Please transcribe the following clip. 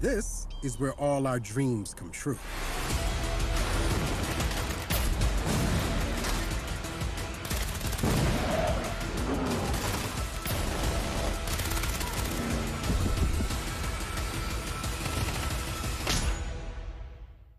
This is where all our dreams come true.